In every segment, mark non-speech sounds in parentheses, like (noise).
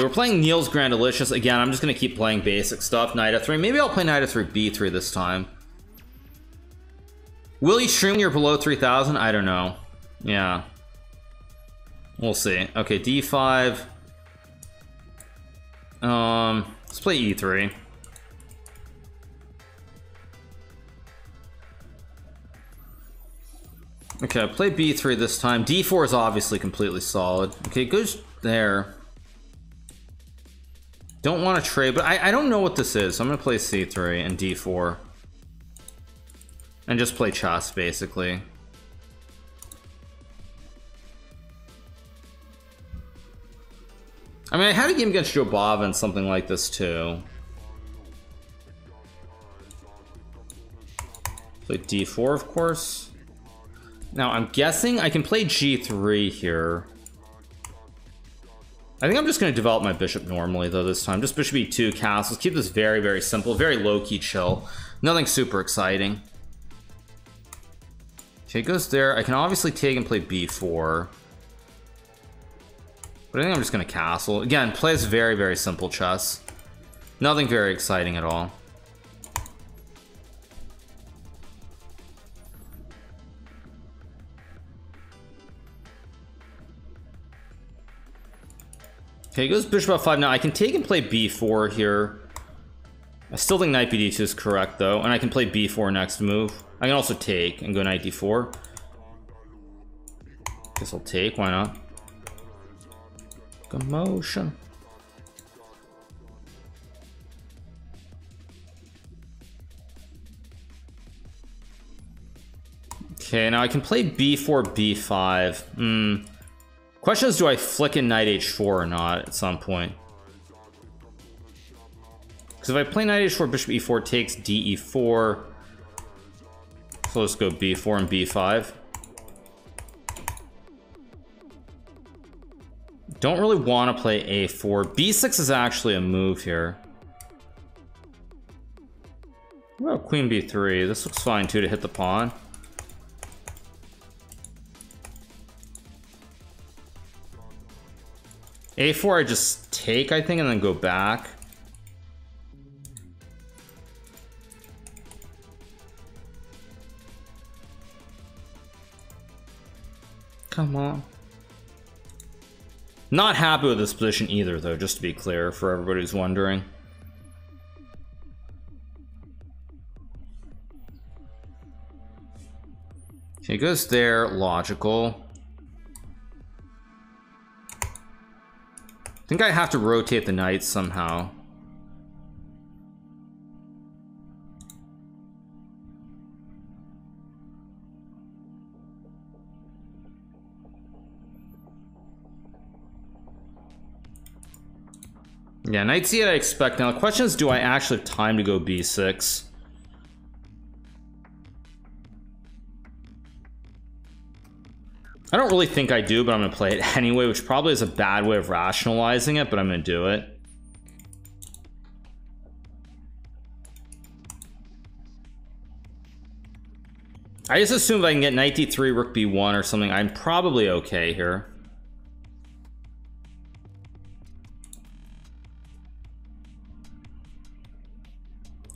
Okay, we're playing Nils Grandelius. Again, I'm just gonna keep playing basic stuff. Knight f3. Maybe I'll play Knight f3 b3 this time. Will you stream when you're below 3,000? I don't know. Yeah. We'll see. Okay, d5. Um, let's play e3. Okay, play b3 this time. d4 is obviously completely solid. Okay, goes there. Don't want to trade, but I, I don't know what this is. So I'm going to play c3 and d4. And just play chess, basically. I mean, I had a game against Jobava and something like this, too. Play d4, of course. Now, I'm guessing I can play g3 here. I think I'm just going to develop my bishop normally, though, this time. Just bishop e2, castles. Keep this very, very simple. Very low-key chill. Nothing super exciting. Okay, goes there. I can obviously take and play b4. But I think I'm just going to castle. Again, Play plays very, very simple chess. Nothing very exciting at all. Okay, goes bishop f5 now. I can take and play b4 here. I still think knight b2 is correct though, and I can play b4 next move. I can also take and go knight d4. Guess I'll take, why not? Commotion. Okay, now I can play b4, b5. Hmm. Question is, do I flick in knight h4 or not at some point? Because if I play knight h4, bishop e4 takes de4. So let's go b4 and b5. Don't really want to play a4. b6 is actually a move here. Well, queen b3. This looks fine too to hit the pawn. A4 I just take, I think, and then go back. Come on. Not happy with this position either, though, just to be clear, for everybody who's wondering. Okay, goes there, logical. Think I have to rotate the knights somehow. Yeah, knight c8 I expect. Now the question is, do I actually have time to go b6? I don't really think I do, but I'm going to play it (laughs) anyway, which probably is a bad way of rationalizing it, but I'm going to do it. I just assume if I can get knight d3, rook b1 or something, I'm probably okay here.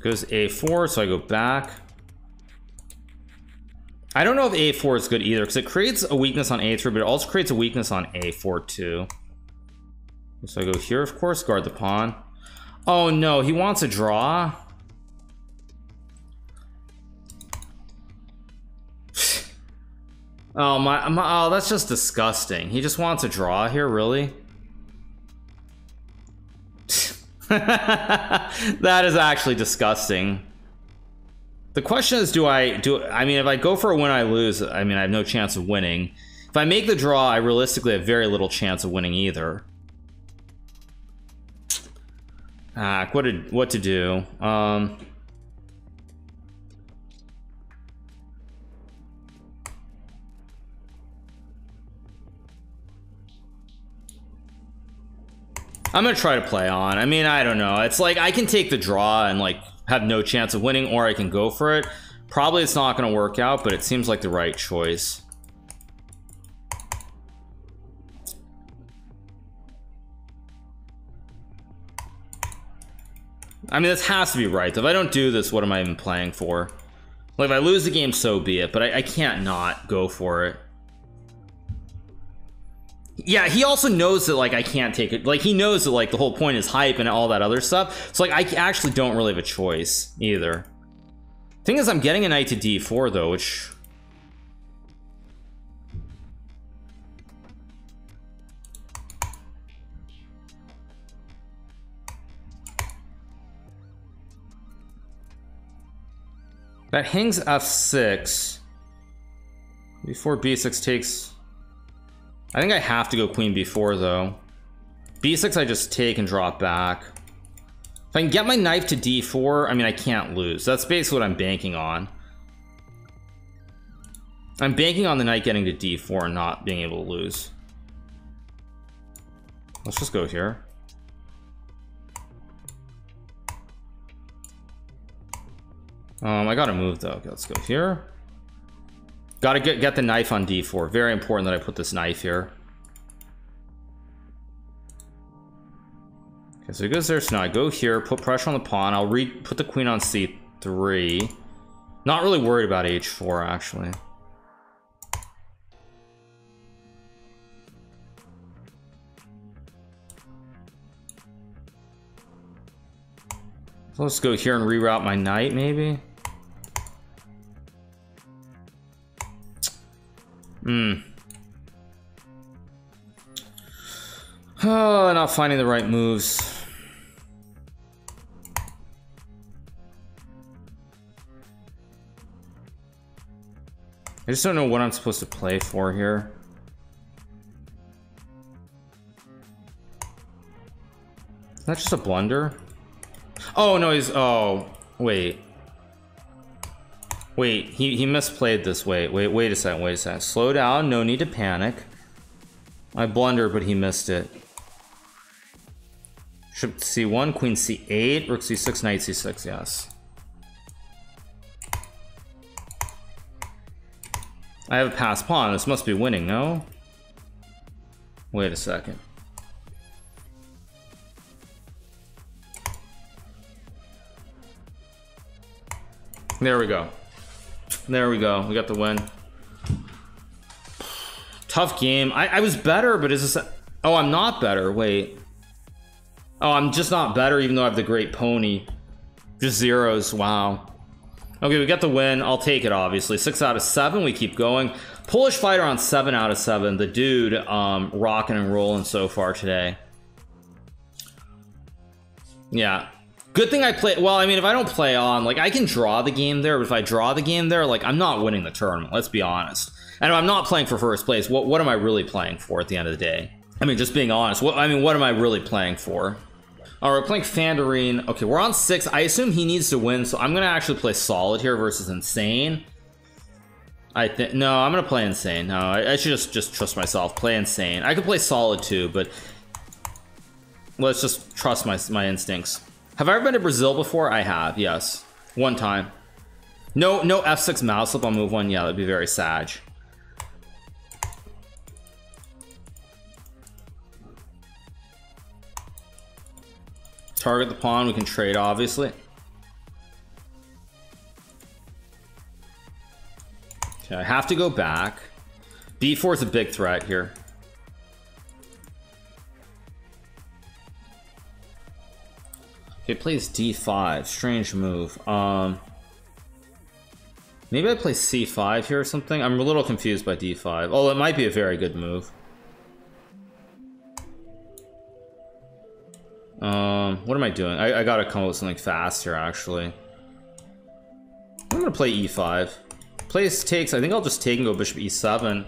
Goes a4, so I go back. I don't know if a4 is good either because it creates a weakness on a3 but it also creates a weakness on a4 too. So I go here of course guard the pawn. Oh no he wants a draw. (sighs) Oh my, my oh that's just disgusting. He just wants a draw here really? (laughs) That is actually disgusting the question is, do I do? I mean, if I go for a win, I lose. I mean, I have no chance of winning. If I make the draw, I realistically have very little chance of winning either. Ah, what to what to do? Um. I'm gonna try to play on. I mean, I don't know. It's like I can take the draw and like have no chance of winning or I can go for it. Probably it's not going to work out, but it seems like the right choice. I mean, this has to be right. If I don't do this, what am I even playing for? Like, if I lose the game, so be it, but I, I can't not go for it. Yeah, he also knows that, like, I can't take it. Like, he knows that, like, the whole point is hype and all that other stuff. So, like, I actually don't really have a choice either. Thing is, I'm getting a knight to d4, though, which... That hangs f6. Before b6 takes... I think I have to go queen b4 though. b6 I just take and drop back. If I can get my knife to d4, I mean I can't lose. That's basically what I'm banking on. I'm banking on the knight getting to d4 and not being able to lose. Let's just go here. Um, I gotta move though. Okay, let's go here. Gotta get, get the knife on d4. Very important that I put this knife here. Okay, so he goes there. So now I go here, put pressure on the pawn. I'll re put the queen on c3. Not really worried about h4, actually. Let's go here and reroute my knight, maybe. Hmm. Oh, not finding the right moves. I just don't know what I'm supposed to play for here. Is that just a blunder? Oh, no, he's... Oh, wait. Wait, he, he misplayed this. Wait, wait, wait a second, wait a second. Slow down, no need to panic. I blundered, but he missed it. Bishop c1, queen c8, rook c6, knight c6, yes. I have a passed pawn. This must be winning, no? Wait a second. There we go. There we go. We got the win. Tough game. I, I was better, but is this... Oh, I'm not better. Wait. Oh, I'm just not better, even though I have the great pony. Just zeros. Wow. Okay, we got the win. I'll take it, obviously. Six out of seven. We keep going. Polish fighter on seven out of seven. The dude um, rocking and rolling so far today. Yeah, Good thing I play. Well, I mean, if I don't play on, like, I can draw the game there. But if I draw the game there, like, I'm not winning the tournament. Let's be honest. And I'm not playing for first place. What what am I really playing for at the end of the day? I mean, just being honest. What I mean, what am I really playing for? All right, we're playing Fandarine. Okay, we're on six. I assume he needs to win, so I'm gonna actually play solid here versus insane. I think no, I'm gonna play insane. No, I, I should just just trust myself. Play insane. I could play solid too, but let's just trust my my instincts. Have I ever been to Brazil before? I have, yes. One time. No, no F6 mouse flip on move one. Yeah, that'd be very sad. Target the pawn, we can trade, obviously. Okay, I have to go back. B4 is a big threat here. He plays d5. Strange move. Um, maybe I play c5 here or something. I'm a little confused by d5. Oh, it might be a very good move. Um, what am I doing? I, I gotta come up with something fast here, actually. I'm gonna play e5. Place takes. I think I'll just take and go bishop e7.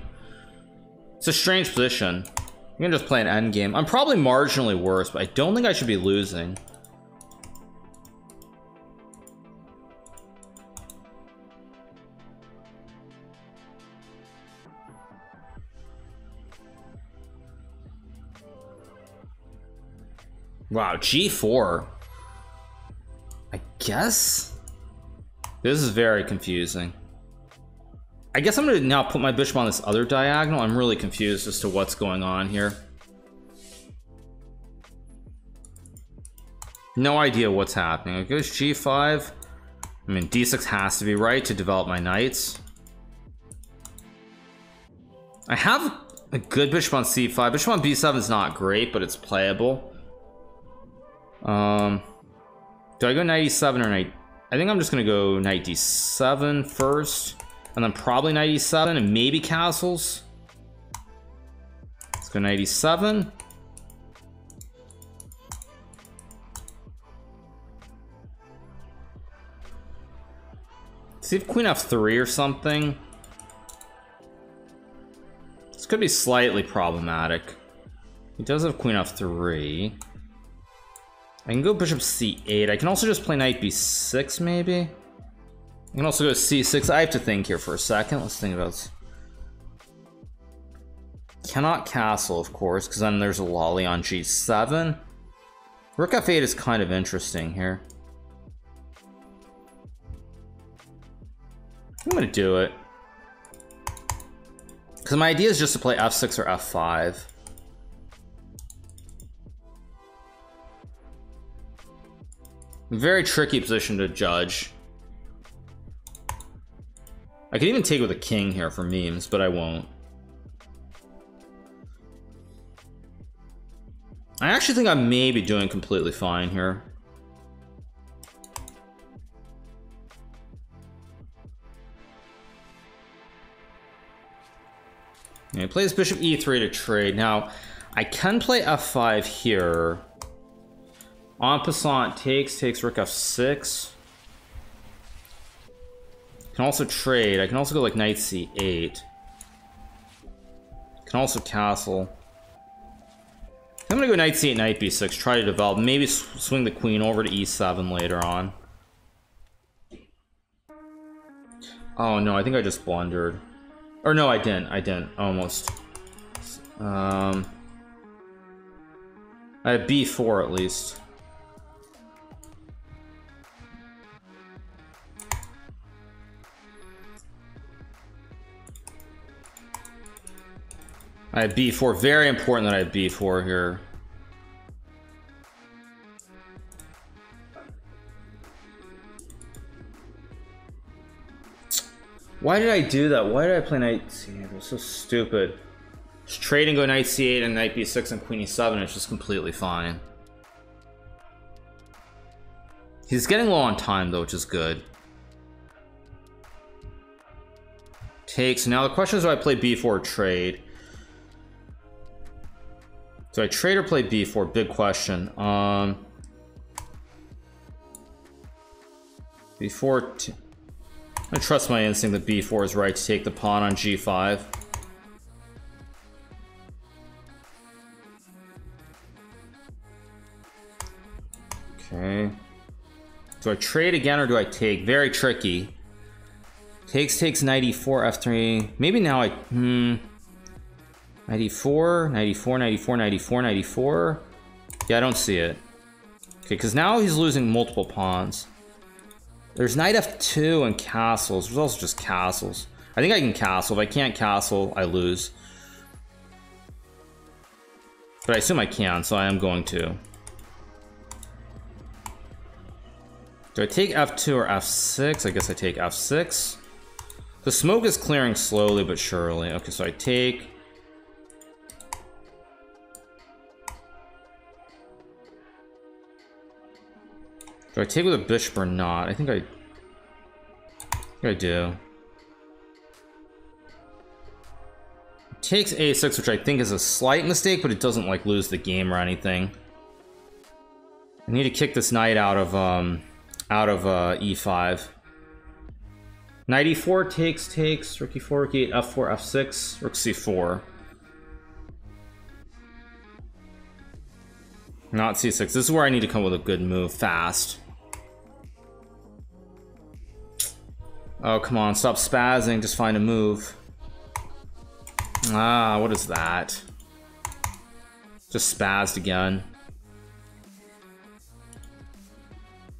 It's a strange position. I'm gonna just play an endgame. I'm probably marginally worse, but I don't think I should be losing. Wow, G4. I guess? This is very confusing. I guess I'm gonna now put my bishop on this other diagonal. I'm really confused as to what's going on here. No idea what's happening. It goes g5. I mean, d6 has to be right to develop my knights. I have a good bishop on c5. Bishop on b7 is not great, but it's playable. Um, do I go knight e7 or knight? I think I'm just gonna go knight d7 first, and then probably knight e7 and maybe castles. Let's go knight e7. See if queen f3 or something. This could be slightly problematic. He does have queen f3. I can go bishop c8. I can also just play knight b6, maybe? I can also go c6. I have to think here for a second. Let's think about. Cannot castle, of course, because then there's a lolly on g7. Rook f8 is kind of interesting here. I'm gonna do it. Because my idea is just to play f6 or f5. Very tricky position to judge. I could even take with a king here for memes, but I won't. I actually think I may be doing completely fine here. Yeah, he plays bishop e3 to trade. Now, I can play f5 here. En passant takes, takes rook f6. Can also trade. I can also go like knight c8. Can also castle. I'm gonna go knight c8, knight b6, try to develop. Maybe swing the queen over to e7 later on. Oh no, I think I just blundered. Or no, I didn't. I didn't. Almost. Um, I have b4 at least. I have b4. Very important that I have b4 here. Why did I do that? Why did I play knight c8? It was so stupid. Just trade and go knight c8 and knight b6 and queen e7. It's just completely fine. He's getting low on time though, which is good. Takes. Now the question is do I play b4 trade? Do I trade or play b4? Big question. Um, b4. I trust my instinct that b4 is right to take the pawn on g5. Okay. Do I trade again or do I take? Very tricky. Takes, takes 94, f3. Maybe now I... Hmm. 94, 94, 94, 94, 94. Yeah, I don't see it. Okay, because now he's losing multiple pawns. There's knight f2 and castles. There's also just castles. I think I can castle. If I can't castle, I lose. But I assume I can, so I am going to. Do I take f2 or f6? I guess I take f6. The smoke is clearing slowly but surely. Okay, so I take... Do I take with a bishop or not? I think I... I, I do. Takes a6, which I think is a slight mistake, but it doesn't like lose the game or anything. I need to kick this knight out of um out of uh, e5. Knight e4 takes takes rook e4 rook e8 f4 f6 rook c4. Not c6. This is where I need to come with a good move fast. Oh, come on, stop spazzing, just find a move. Ah, what is that? Just spazzed again.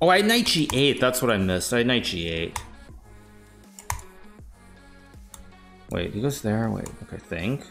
Oh, I had knight g8, that's what I missed. I had knight g8. Wait, he goes there? Wait, okay, think.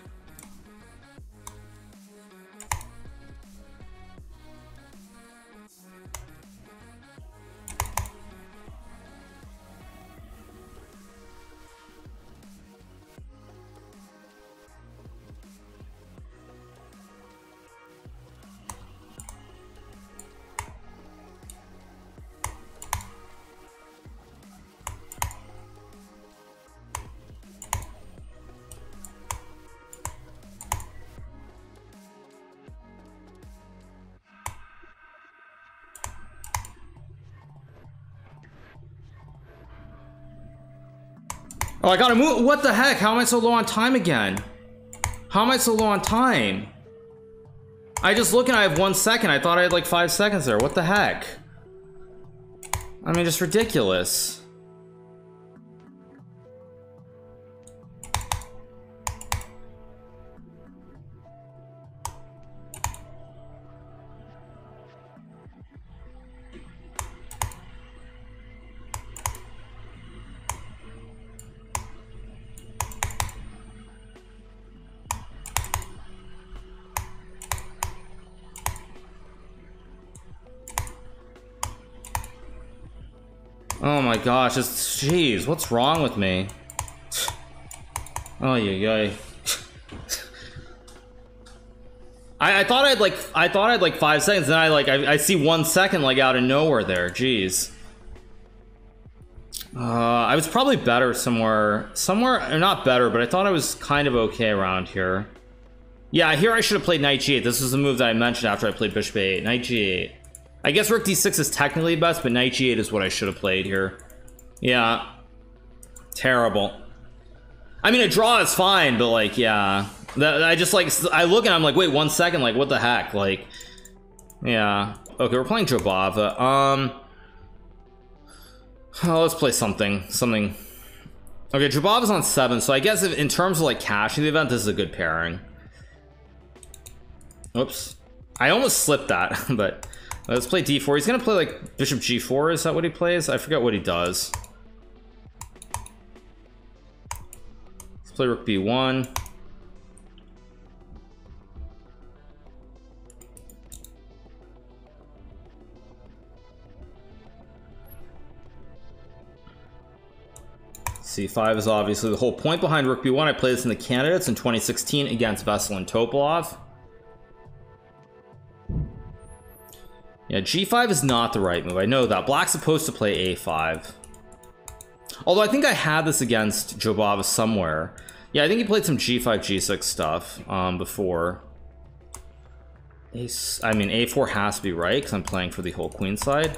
Oh, I gotta move. What the heck? How am I so low on time again? How am I so low on time? I just look and I have one second. I thought I had like five seconds there. What the heck? I mean, just ridiculous. Gosh, it's jeez, what's wrong with me? Oh yeah, yeah. I, I thought I'd like I thought I'd like five seconds, then I like I, I see one second like out of nowhere there. Jeez. Uh, I was probably better somewhere, somewhere, or not better, but I thought I was kind of okay around here. Yeah, here I should have played knight g8. This was the move that I mentioned after I played bishop a8. Knight g8. I guess rook d6 is technically best, but knight g8 is what I should have played here. Yeah. Terrible. I mean, a draw is fine, but like, yeah. That, I just like, I look and I'm like, wait, one second, like, what the heck? Like, yeah. Okay, we're playing Jobava. Um, oh, let's play something, something. Okay, Jobava's on seven, so I guess if, in terms of like cashing the event, this is a good pairing. Oops. I almost slipped that, (laughs) but Let's play d4. He's gonna play like bishop g4. Is that what he plays? I forget what he does. Play rook b1. c5 is obviously the whole point behind rook b1. I played this in the candidates in 2016 against Vesely and Topalov. Yeah, g5 is not the right move. I know that. Black's supposed to play a5. Although I think I had this against Jobava somewhere. Yeah, I think he played some g5, g6 stuff um, before. Ace, I mean, a4 has to be right because I'm playing for the whole queen side.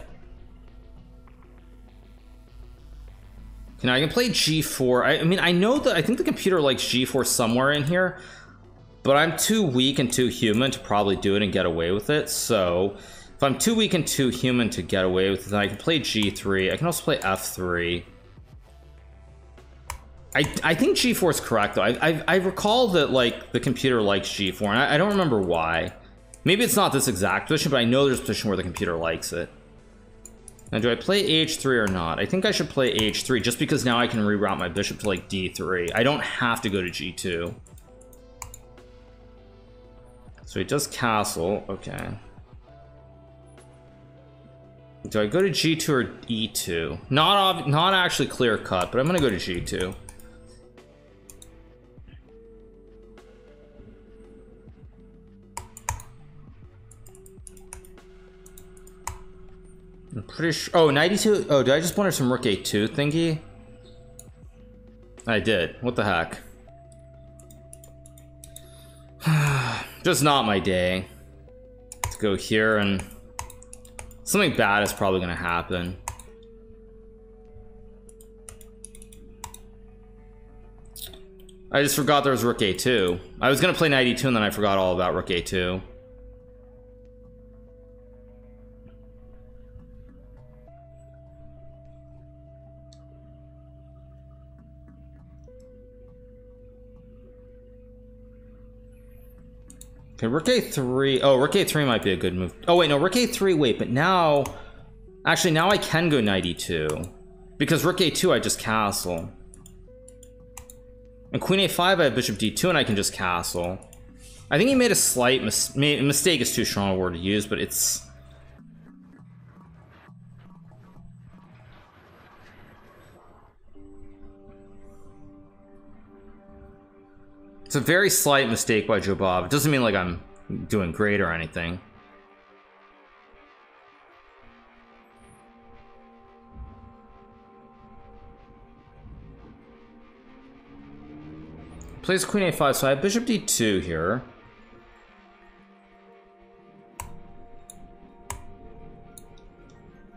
Now I can play g4. I, I mean, I know that I think the computer likes g4 somewhere in here, but I'm too weak and too human to probably do it and get away with it. So if I'm too weak and too human to get away with it, then I can play G3. I can also play F3. I, I think G4 is correct though. I, I, I recall that like the computer likes G4 and I, I don't remember why. Maybe it's not this exact position, but I know there's a position where the computer likes it. Now, do I play H3 or not? I think I should play H3 just because now I can reroute my bishop to like D3. I don't have to go to G2. So he does castle. Okay. Do I go to G2 or E2? Not not actually clear cut, but I'm gonna go to G2. I'm pretty sure. Oh, 92. Oh, did I just wonder some Rook A2 thingy? I did. What the heck? (sighs) just not my day. Let's go here and Something bad is probably going to happen. I just forgot there was Rook A2. I was going to play knight E2 and then I forgot all about Rook A2. Okay, Rook A3. Oh, Rook A3 might be a good move. Oh, wait, no, Rook A3. Wait, but now... Actually, now I can go knight E2. Because Rook A2, I just castle. And Queen A5, I have Bishop D2, and I can just castle. I think he made a slight mis mistake is too strong a word to use, but it's... It's a very slight mistake by Jobava. It doesn't mean like I'm doing great or anything. Plays queen a5, so I have bishop d2 here.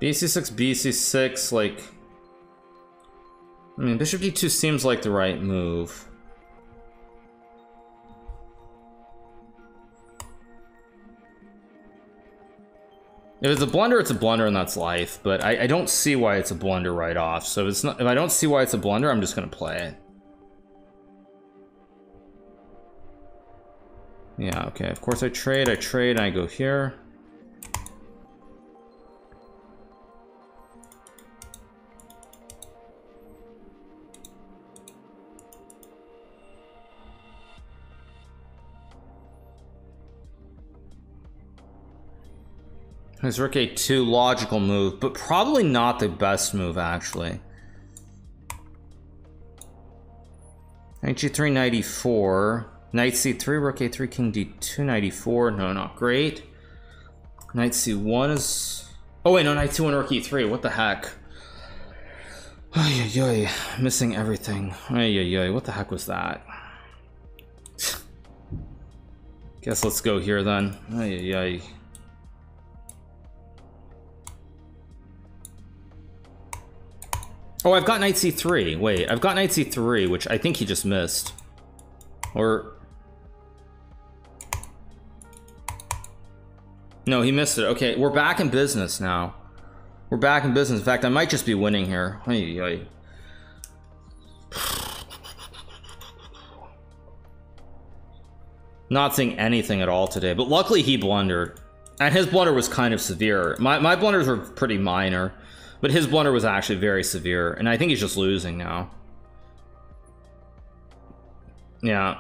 bc6, bc6, like... I mean, bishop d2 seems like the right move. If it's a blunder, it's a blunder, and that's life. But I, I don't see why it's a blunder right off. So if it's not, if I don't see why it's a blunder, I'm just gonna play it. Yeah, okay. Of course I trade, I trade, and I go here. His rook a2, logical move, but probably not the best move, actually. Knight g3, 94. Knight c3, rook a3, king d2, 94. No, not great. Knight c1 is... Oh wait, no, knight c1, rook e3. What the heck? Ay, ay, ay. Missing everything. Ay, ay, ay. What the heck was that? Guess let's go here then. Ay, ay, ay. Oh, I've got knight c3. Wait, I've got knight c3, which I think he just missed. Or... No, he missed it. Okay, we're back in business now. We're back in business. In fact, I might just be winning here. Ay, ay. (sighs) Not seeing anything at all today, but luckily he blundered. And his blunder was kind of severe. My, my blunders were pretty minor. But his blunder was actually very severe, and I think he's just losing now. Yeah.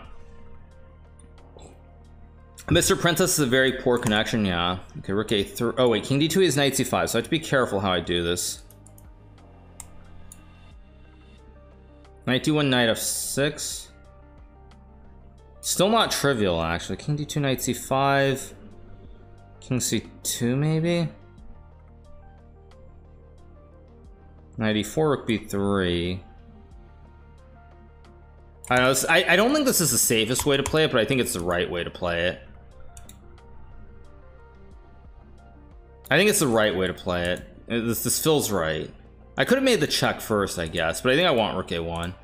Mr. Princess is a very poor connection, yeah. Okay, rook a3. Oh, wait, king d2 is knight c5, so I have to be careful how I do this. Knight d1, knight f6. Still not trivial, actually. King d2, knight c5. King c2, maybe? 94 rook b3. I, know, I, I don't think this is the safest way to play it, but I think it's the right way to play it. I think it's the right way to play it. This, this feels right. I could have made the check first, I guess, but I think I want rook a1.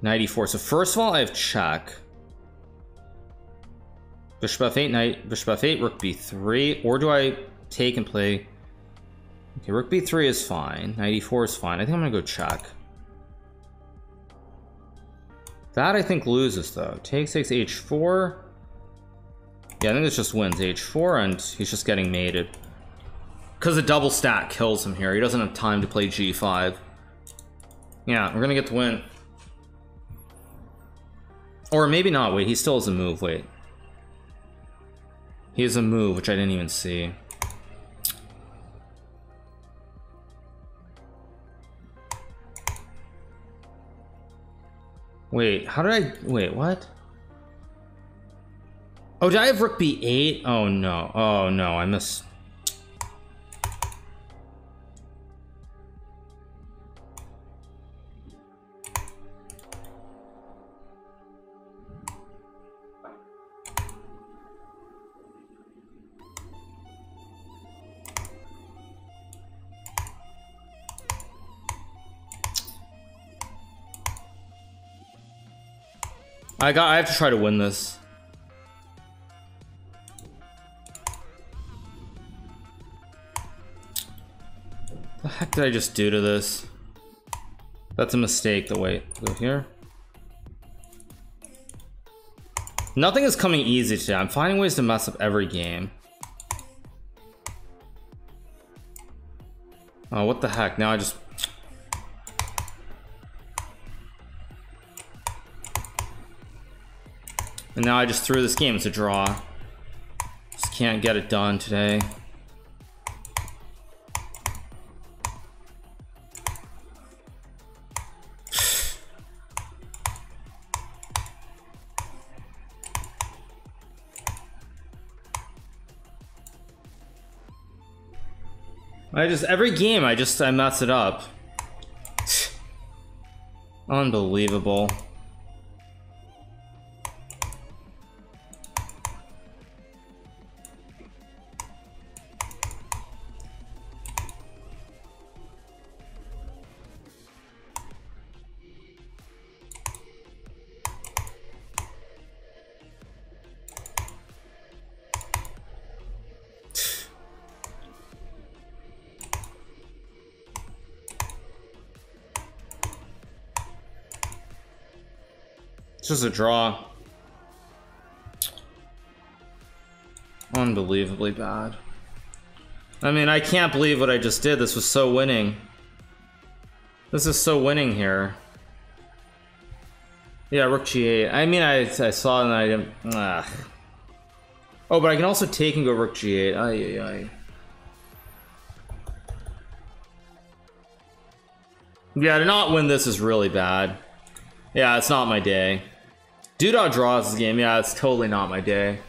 94. So first of all, I have check. Bishop f8, knight, bishop f8, rook b3. Or do I take and play Okay, rook b3 is fine. 94 is fine. I think I'm gonna go check. That I think loses though. Take takes h4. Yeah, I think this just wins h4 and he's just getting mated. Because the double stack kills him here. He doesn't have time to play g5. Yeah, we're gonna get the win. Or maybe not. Wait, he still has a move. Wait. He has a move, which I didn't even see. Wait, how did I... Wait, what? Oh, did I have rook b8? Oh, no. Oh, no, I missed... I got. I have to try to win this. The heck did I just do to this? That's a mistake. The wait, go here. Nothing is coming easy today. I'm finding ways to mess up every game. Oh, what the heck? Now I just And now I just threw this game. It's a draw. Just can't get it done today. I just every game I just I mess it up. (sighs) Unbelievable. It's just a draw. Unbelievably bad. I mean, I can't believe what I just did. This was so winning. This is so winning here. Yeah, rook g8. I mean, I, I saw it and I didn't... Ugh. Oh, but I can also take and go rook g8. Ay, ay, ay. Yeah, to not win this is really bad. Yeah, it's not my day. Duda draws this game. Yeah, it's totally not my day.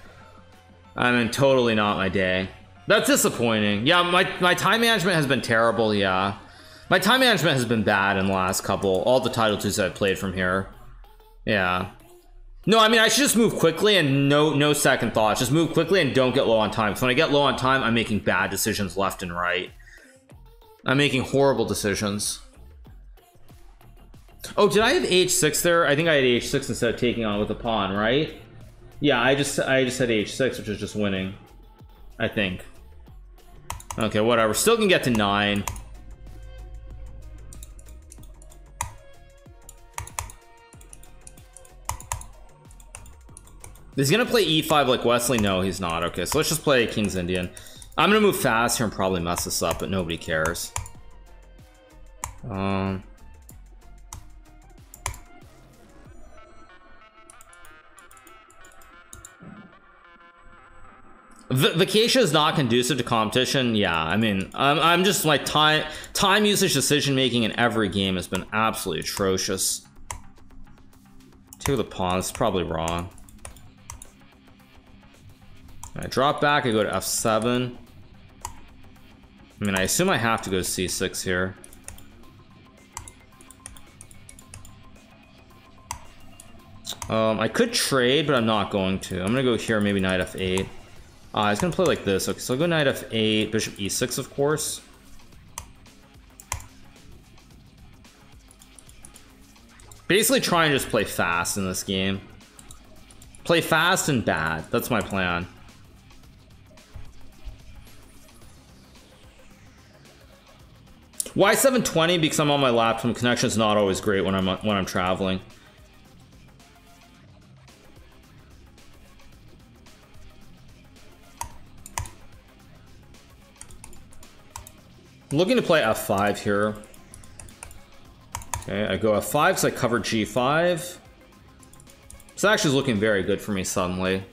I mean, totally not my day. That's disappointing. Yeah, my, my time management has been terrible, yeah. My time management has been bad in the last couple. All the Titled Tuesdays I've played from here. Yeah. No, I mean, I should just move quickly and no no second thoughts. Just move quickly and don't get low on time. So when I get low on time, I'm making bad decisions left and right. I'm making horrible decisions. Oh, did I have h6 there? I think I had h6 instead of taking on with a pawn, right? Yeah, I just I just had h6, which is just winning. I think. Okay, whatever. Still can get to 9. Is he gonna play e5 like Wesley? No, he's not. Okay, so let's just play King's Indian. I'm gonna move fast here and probably mess this up, but nobody cares. Um... V Vacatia is not conducive to competition. Yeah, I mean, I'm, I'm just like time time usage decision making in every game has been absolutely atrocious. Take the pawn. It's probably wrong. I drop back. I go to f7. I mean, I assume I have to go to c6 here. Um, I could trade, but I'm not going to. I'm gonna go here, maybe knight f8. Uh, was gonna play like this. Okay, so I'll go knight f8, bishop e6, of course. Basically try and just play fast in this game. Play fast and bad. That's my plan. Why 720? Because I'm on my laptop. Connection's not always great when I'm when I'm traveling. Looking to play f5 here. Okay, I go f5 because I cover g5. This actually is looking very good for me suddenly.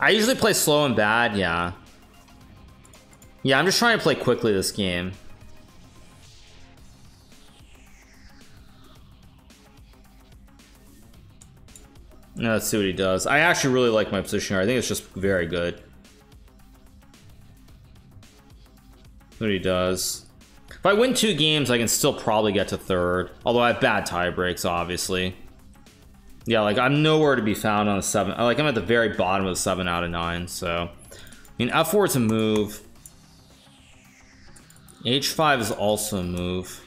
I usually play slow and bad, yeah. Yeah, I'm just trying to play quickly this game. let's see what he does. I actually really like my position here. I think it's just very good. What he does. If I win two games, I can still probably get to third. Although I have bad tie breaks, obviously. Yeah, like I'm nowhere to be found on the seven. Like I'm at the very bottom of the seven out of nine. So, I mean, f4 is a move. h5 is also a move.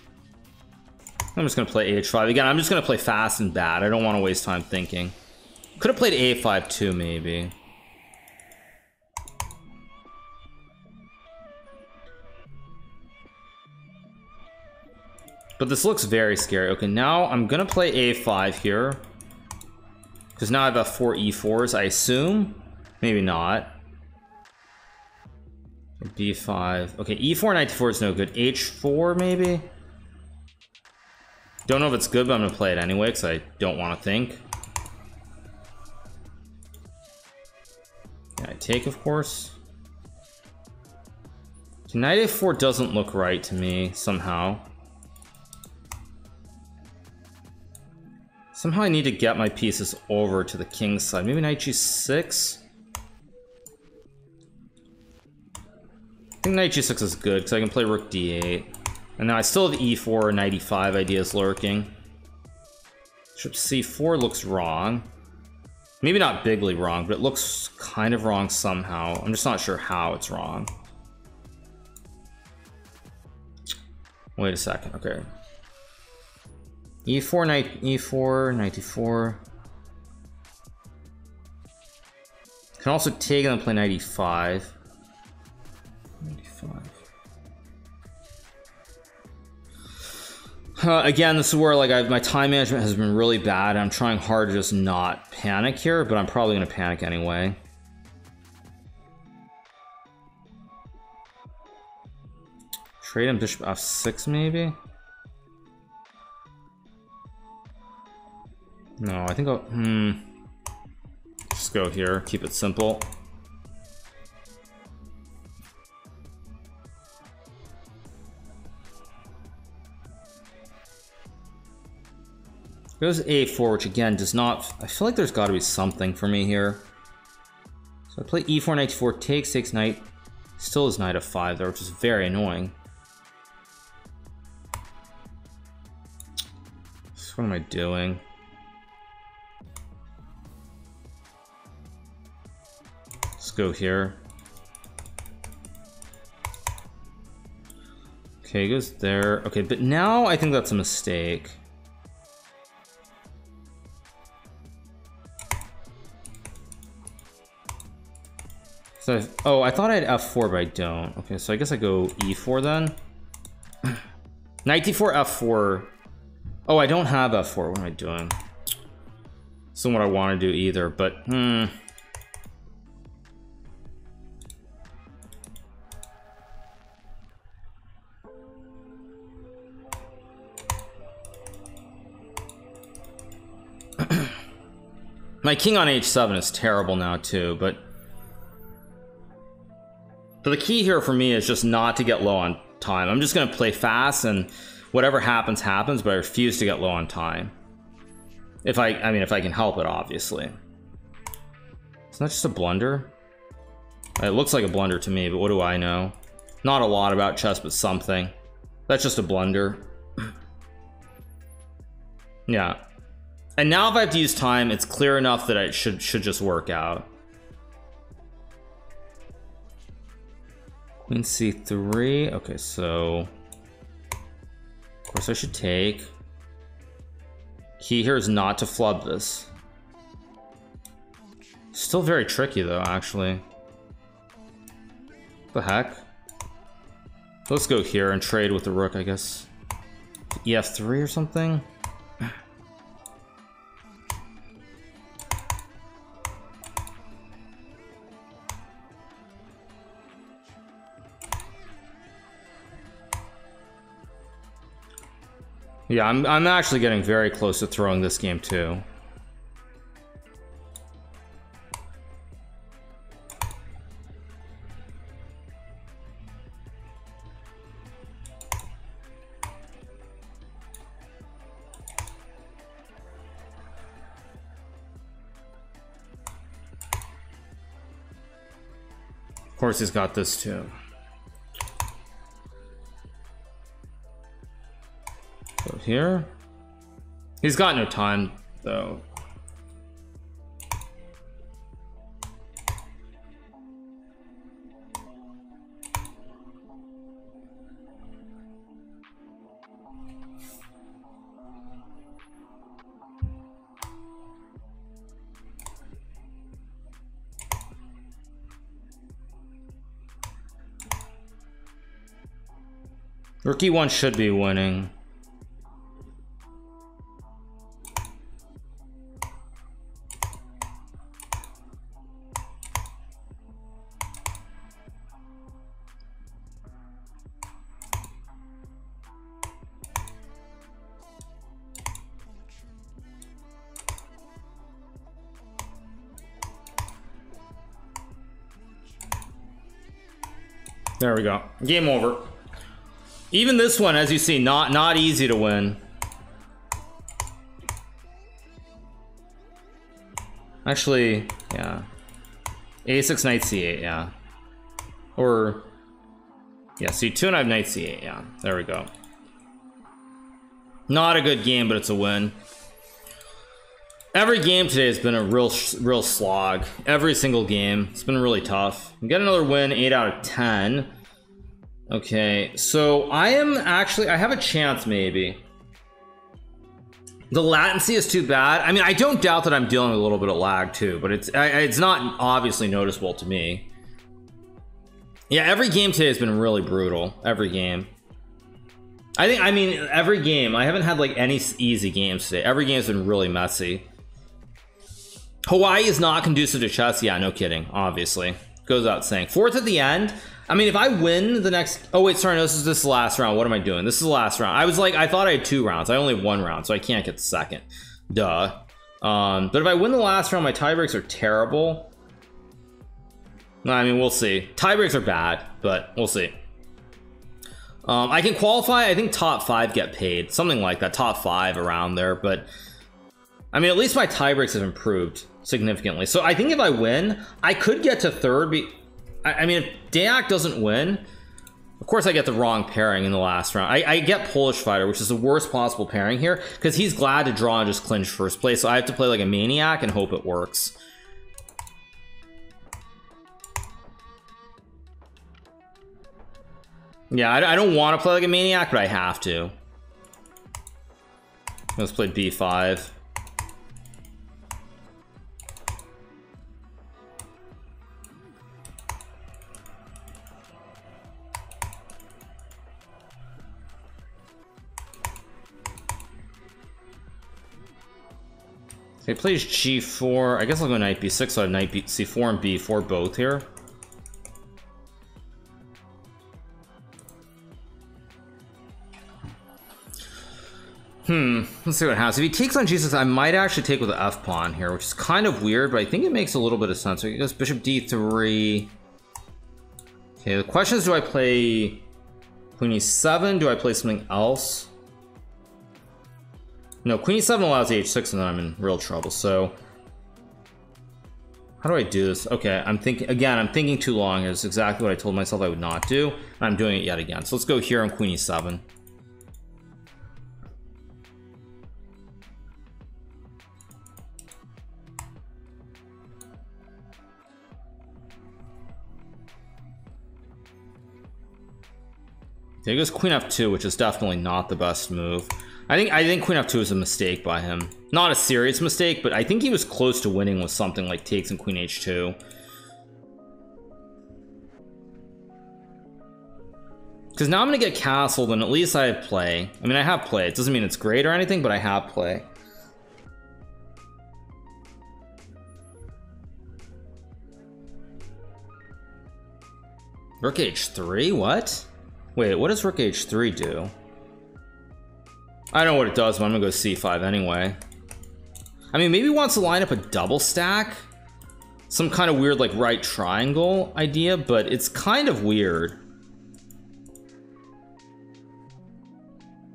I'm just gonna play h5 again. I'm just gonna play fast and bad. I don't want to waste time thinking. Could have played a5 too, maybe. But this looks very scary. Okay, now I'm gonna play a5 here. Because now I've got four e4s, I assume. Maybe not. b5. Okay, e4 knight 4 is no good. h4 maybe? Don't know if it's good, but I'm gonna play it anyway because I don't want to think. Yeah, I take, of course. Knight a4 doesn't look right to me somehow. Somehow I need to get my pieces over to the king's side. Maybe knight g6? I think knight g6 is good because I can play rook d8. And now I still have e4 knight e5 ideas lurking. Bishop c4 looks wrong. Maybe not bigly wrong, but it looks kind of wrong somehow. I'm just not sure how it's wrong. Wait a second, okay e4 knight e4 94 can also take and play 95 95 Uh, again, this is where like I've, my time management has been really bad. I'm trying hard to just not panic here, but I'm probably going to panic anyway. Trade him bishop f6 maybe? No, I think I'll... Hmm. Just go here. Keep it simple. Goes a4, which again does not... I feel like there's got to be something for me here. So I play e4, knight 4 takes, takes knight. Still is knight f5 there, which is very annoying. So what am I doing? Go here. Okay, goes there. Okay, but now I think that's a mistake. So, oh, I thought I had f4, but I don't. Okay, so I guess I go e4 then. Knight d4, f4. Oh, I don't have f4. What am I doing? This isn't what I want to do either, but hmm. My king on h7 is terrible now too, but the key here for me is just not to get low on time. I'm just going to play fast and whatever happens, happens, but I refuse to get low on time. If I, I mean, if I can help it, obviously. It's not just a blunder. It looks like a blunder to me, but what do I know? Not a lot about chess, but something. That's just a blunder. (clears throat) yeah. And now if I have to use time, it's clear enough that it should should just work out. Queen c3. Okay, so... Of course I should take. Key here is not to flub this. Still very tricky though, actually. The heck? Let's go here and trade with the rook, I guess. ef3 or something? Yeah, I'm, I'm actually getting very close to throwing this game too. Of course he's got this too. Here. He's got no time, though. Rook e1 should be winning. There we go. Game over. Even this one, as you see, not not easy to win. Actually, yeah. A6 knight c8, yeah. Or yeah, c2 and I have knight c8, yeah. There we go. Not a good game, but it's a win. Every game today has been a real, real slog. Every single game. It's been really tough. Get another win, 8 out of 10. Okay, so I am actually, I have a chance maybe. The latency is too bad. I mean, I don't doubt that I'm dealing with a little bit of lag too, but it's it's not obviously noticeable to me. Yeah, every game today has been really brutal. Every game. I think, I mean, every game, I haven't had like any easy games today. Every game's been really messy. Hawaii is not conducive to chess. Yeah, no kidding, obviously. Goes out saying. Fourth at the end. I mean, if I win the next... Oh, wait, sorry, no, this is this last round. What am I doing? This is the last round. I was like, I thought I had two rounds. I only have one round, so I can't get the second. Duh. Um, but if I win the last round, my tiebreaks are terrible. I mean, we'll see. Tiebreaks are bad, but we'll see. Um, I can qualify. I think top five get paid, something like that. Top five around there, but I mean, at least my tiebreaks have improved significantly. So I think if I win, I could get to third. Be I, I mean, if Dayak doesn't win, of course I get the wrong pairing in the last round. I, I get Polish fighter, which is the worst possible pairing here, because he's glad to draw and just clinch first place. So I have to play like a maniac and hope it works. Yeah, I, I don't want to play like a maniac, but I have to. Let's play b5. He plays g4. I guess I'll go knight b6, so I have knight b c4 and b4 both here. Hmm, let's see what happens. If he takes on g6, I might actually take with the f pawn here, which is kind of weird, but I think it makes a little bit of sense. So he goes bishop d3. Okay, the question is, do I play queen e7? Do I play something else? No, queen e7 allows the h6, and then I'm in real trouble. So, how do I do this? Okay, I'm thinking again. I'm thinking too long. It's exactly what I told myself I would not do. I'm doing it yet again. So let's go here on queen e7. He goes queen f2, which is definitely not the best move. I think I think queen f2 is a mistake by him. Not a serious mistake, but I think he was close to winning with something like takes and queen h2. Because now I'm going to get castled, and at least I have play. I mean, I have play. It doesn't mean it's great or anything, but I have play. Rook h3? What? Wait, what does rook h3 do? I know what it does, but I'm gonna go c5 anyway. I mean, maybe wants to line up a double stack. Some kind of weird, like, right triangle idea, but it's kind of weird.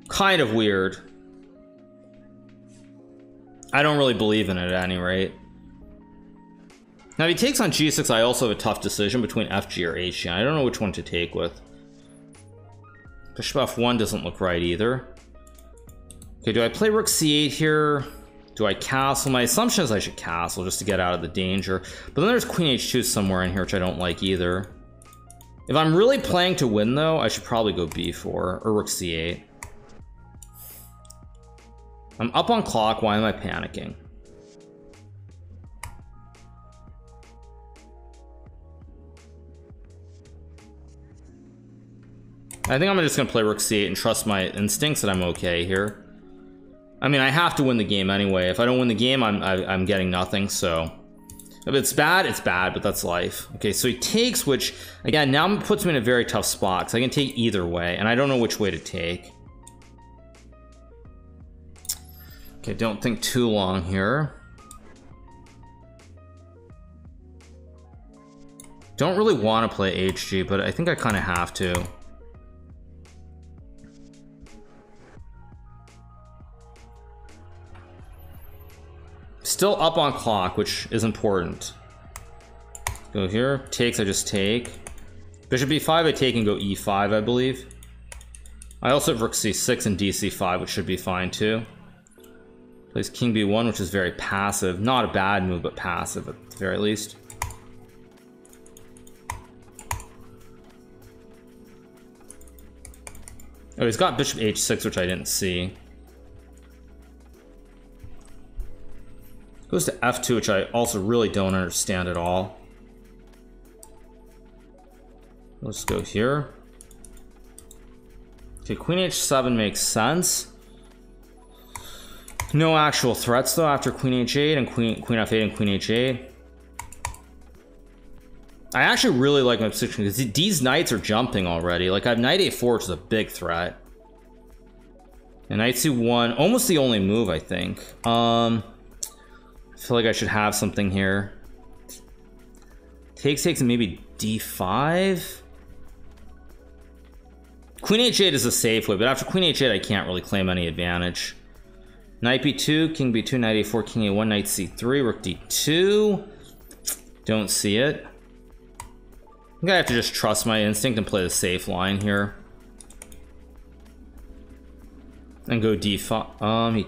Kind of weird. I don't really believe in it at any rate. Now, if he takes on g6, I also have a tough decision between fg or hg. I don't know which one to take with. Bishop f1 doesn't look right either. Okay, do I play rook c8 here? Do I castle? My assumption is I should castle just to get out of the danger. But then there's queen h2 somewhere in here, which I don't like either. If I'm really playing to win, though, I should probably go b4 or rook c8. I'm up on clock. Why am I panicking? I think I'm just gonna play rook c8 and trust my instincts that I'm okay here. I mean, I have to win the game anyway. If I don't win the game, I'm I, am i am getting nothing. So if it's bad, it's bad, but that's life. Okay, so he takes, which again now puts me in a very tough spot because I can take either way, and I don't know which way to take. Okay, don't think too long here. Don't really want to play HG, but I think I kind of have to. Still up on clock, which is important. Go here. Takes, I just take. Bishop b5, I take and go e5, I believe. I also have rook c6 and dc5, which should be fine too. Plays king b1, which is very passive. Not a bad move, but passive at the very least. Oh, he's got bishop h6, which I didn't see. Goes to f2, which I also really don't understand at all. Let's go here. Okay, queen h7 makes sense. No actual threats though after queen h8 and queen queen f8 and queen h8. I actually really like my position because these knights are jumping already. Like I have knight a4, which is a big threat. And knight c1, almost the only move, I think. Um, I feel like I should have something here. Takes, takes, and maybe d5? Queen h8 is a safe way, but after queen h8, I can't really claim any advantage. Knight b2, king b2, knight a4, king a1, knight c3, rook d2. Don't see it. I'm gonna have to just trust my instinct and play the safe line here. And go d5. Um, he...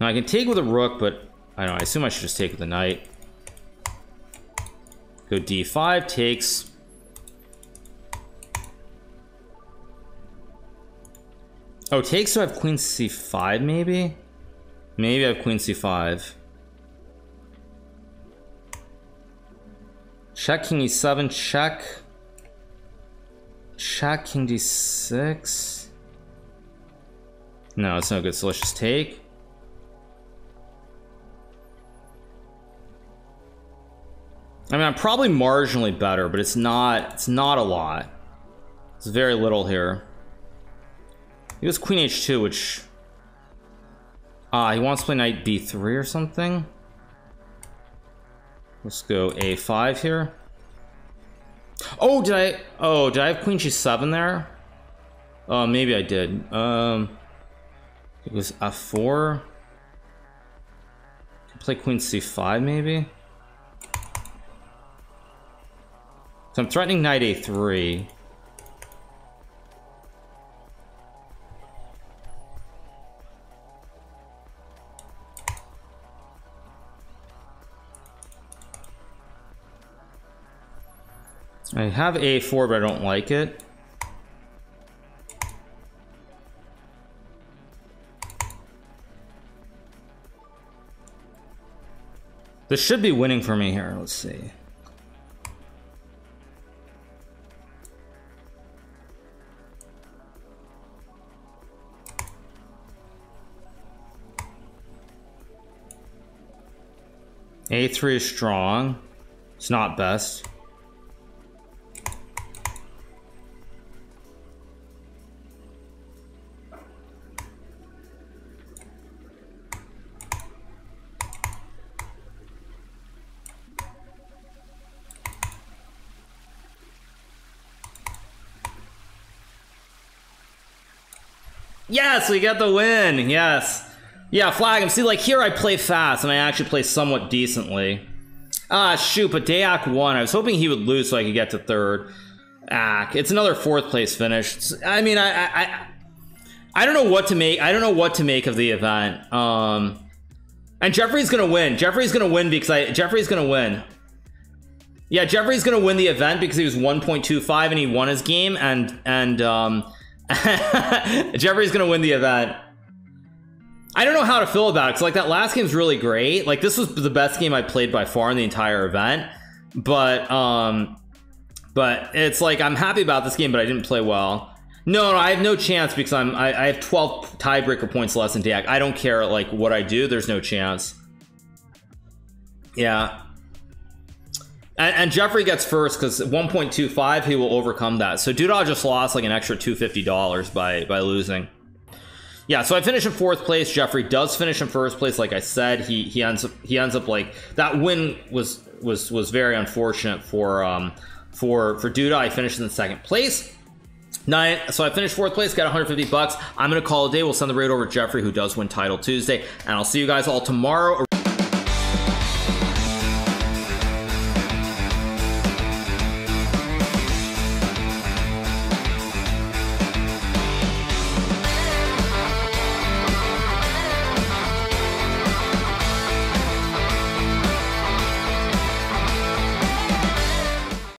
Now I can take with a rook, but I don't know. I assume I should just take with a knight. Go d5, takes. Oh, takes so I have queen c5 maybe? Maybe I have queen c5. Check king e7, check. Check king d6. No, it's no good, so let's just take. I mean, I'm probably marginally better, but it's not, it's not a lot. It's very little here. He goes queen h2, which... Ah, uh, he wants to play knight b3 or something? Let's go a5 here. Oh, did I... Oh, did I have queen g7 there? Oh, maybe I did. Um, It was f4. Play queen c5, maybe? So I'm threatening knight a3. I have a4, but I don't like it. This should be winning for me here. Let's see. A3 is strong. It's not best. Yes, we got the win. Yes. Yeah, flag him. See, like here I play fast and I actually play somewhat decently. Ah, shoot, but Dayak won. I was hoping he would lose so I could get to third. Ah, it's another fourth place finish. I mean, I, I, I don't know what to make. I don't know what to make of the event. Um, and Jeffrey's gonna win. Jeffrey's gonna win because I. Jeffrey's gonna win. Yeah, Jeffrey's gonna win the event because he was 1.25 and he won his game, and and um, (laughs) Jeffrey's gonna win the event. I don't know how to feel about it because like that last game's really great. Like this was the best game I played by far in the entire event. But um, but it's like I'm happy about this game, but I didn't play well. No, no, I have no chance because I'm I, I have 12 tiebreaker points less than Dak. I don't care like what I do. There's no chance. Yeah. And, and Jeffrey gets first because 1.25 he will overcome that. So Duda just lost like an extra $250 by by losing. Yeah, so I finish in fourth place. Jeffrey does finish in first place. Like I said, he he ends up he ends up like that win was was was very unfortunate for um for for Duda. I finished in second place. Nine, so I finished fourth place, got 150 bucks. I'm gonna call a day. We'll send the raid over to Jeffrey, who does win Titled Tuesday, and I'll see you guys all tomorrow.